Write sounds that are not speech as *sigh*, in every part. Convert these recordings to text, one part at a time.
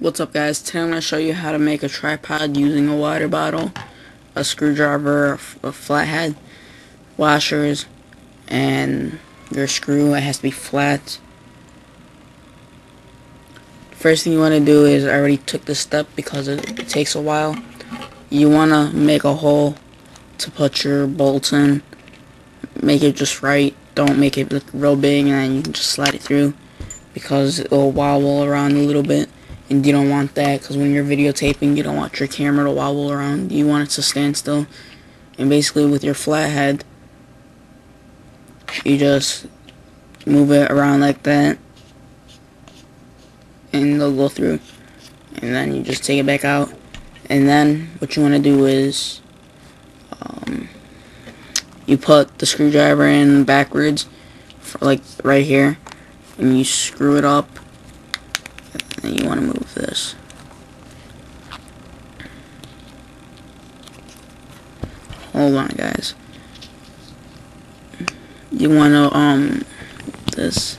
What's up guys, today I'm going to show you how to make a tripod using a water bottle, a screwdriver, a flathead, washers, and your screw, it has to be flat. First thing you want to do is, I already took this step because it, it takes a while, you want to make a hole to put your bolts in, make it just right, don't make it look real big and then you can just slide it through because it will wobble around a little bit and you don't want that because when you're videotaping you don't want your camera to wobble around. You want it to stand still. And basically with your flathead you just move it around like that and it'll go through. And then you just take it back out. And then what you want to do is um, you put the screwdriver in backwards like right here and you screw it up and you want to move this. Hold on, guys. You want to, um, this.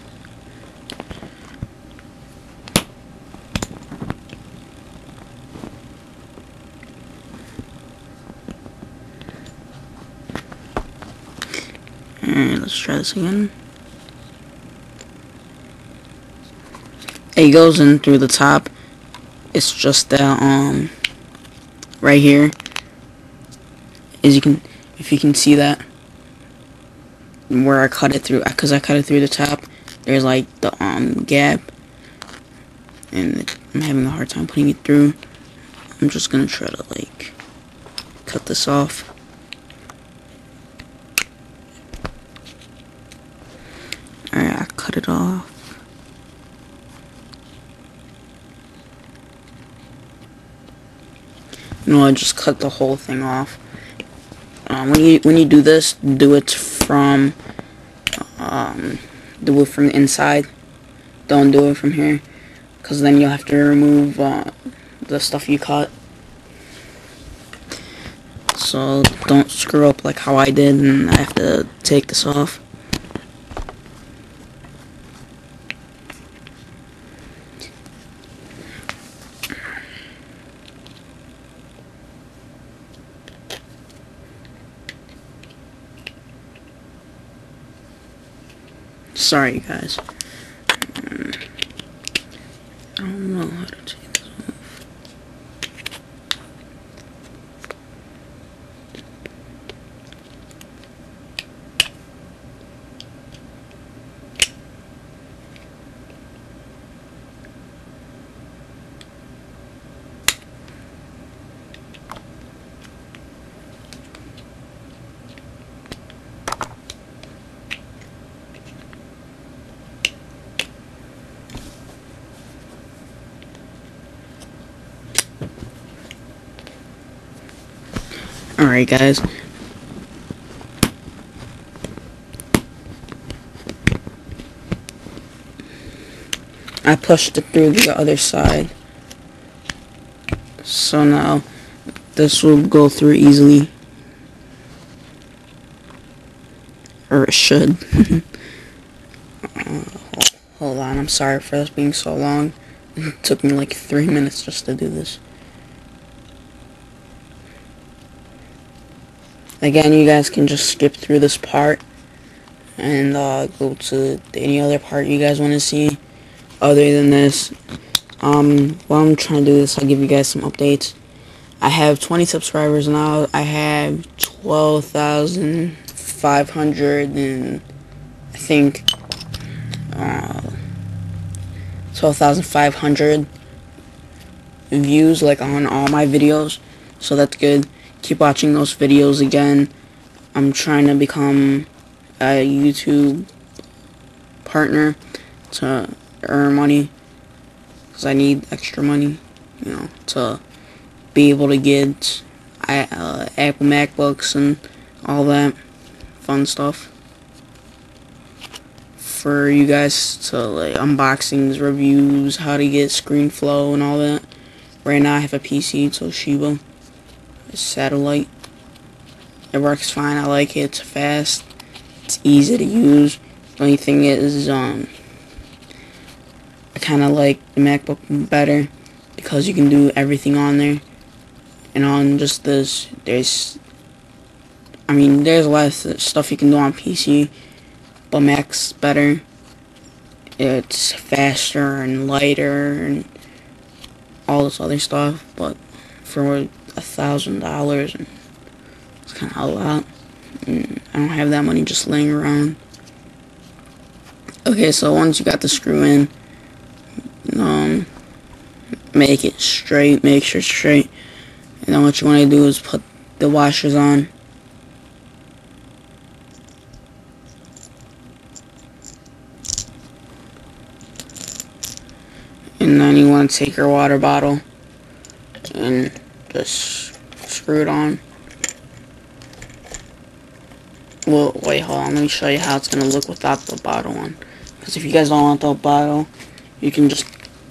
Alright, let's try this again. It goes in through the top. It's just that um right here. As you can if you can see that where I cut it through because I cut it through the top there's like the um gap. And I'm having a hard time putting it through. I'm just gonna try to like cut this off. Alright I cut it off No, I just cut the whole thing off. Um, when you when you do this, do it from um, do it from the inside. Don't do it from here, because then you'll have to remove uh, the stuff you cut. So don't screw up like how I did, and I have to take this off. Sorry, you guys. I don't know how to take this off. Alright guys. I pushed it through the other side. So now this will go through easily. Or it should. uh, *laughs* hold on, I'm sorry for this being so long. *laughs* It took me like three minutes just to do this. Again, you guys can just skip through this part and uh, go to any other part you guys want to see other than this. Um, while I'm trying to do this, I'll give you guys some updates. I have 20 subscribers now. I have 12,500 and I think uh, 12,500 views like on all my videos. So that's good keep watching those videos again. I'm trying to become a YouTube partner to earn money because I need extra money, you know, to be able to get uh, Apple MacBooks and all that fun stuff for you guys to like unboxings, reviews, how to get ScreenFlow and all that. Right now I have a PC, Toshiba satellite. It works fine. I like it. It's fast. It's easy to use. The only thing is, um, I kind of like the MacBook better because you can do everything on there and on just this there's I mean there's a lot of stuff you can do on PC but Mac's better it's faster and lighter and all this other stuff but for a thousand dollars and it's kind of a lot. And I don't have that money just laying around. Okay so once you got the screw in um make it straight make sure it's straight. And then what you want to do is put the washers on. And then you want to take your water bottle and just screw it on. Well wait hold on let me show you how it's gonna look without the bottle on. Because if you guys don't want the bottle you can just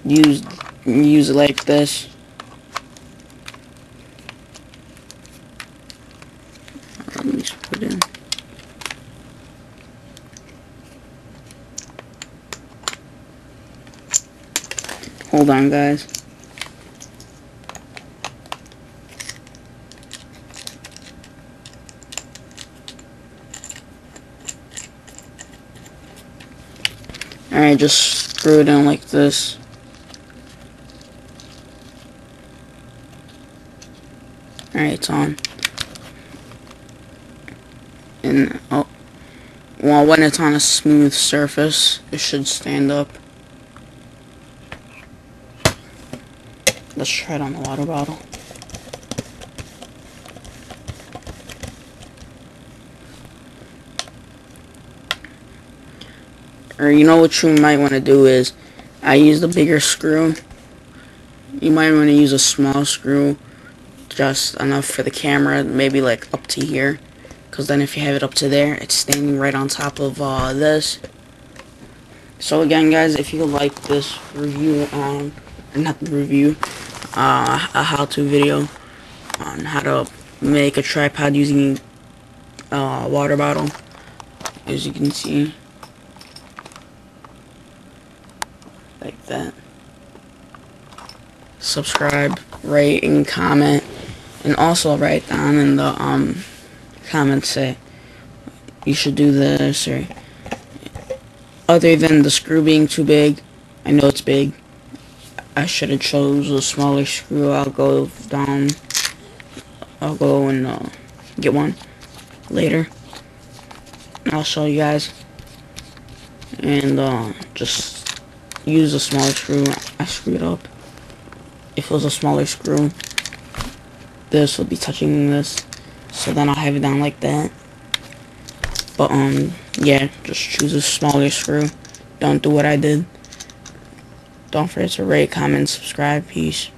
use use it like this. Let me put it in. Hold on, guys. Alright, just screw it in like this. Alright, it's on. And, oh, well, when it's on a smooth surface, it should stand up. Let's try it on the water bottle. Or you know what you might want to do is, I use the bigger screw. You might want to use a small screw, just enough for the camera, maybe like up to here. Because then if you have it up to there, it's standing right on top of uh, this. So again guys, if you like this review on, not the review, uh, a how-to video on how to make a tripod using a uh, water bottle as you can see like that subscribe rate and comment and also write down in the um comments say you should do this or other than the screw being too big I know it's big I should have chose a smaller screw. I'll go down. I'll go and uh, get one later. I'll show you guys. And uh, just use a smaller screw. I screwed up. If it was a smaller screw, this will be touching this. So then I'll have it down like that. But um, yeah, just choose a smaller screw. Don't do what I did. Don't forget to rate, comment, subscribe. Peace.